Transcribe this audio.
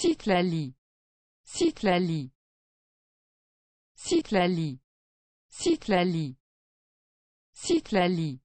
Citlali. Citlali. Citlali. Citlali. Citlali.